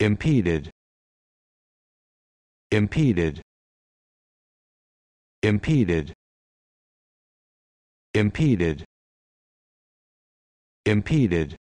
impeded impeded impeded impeded impeded.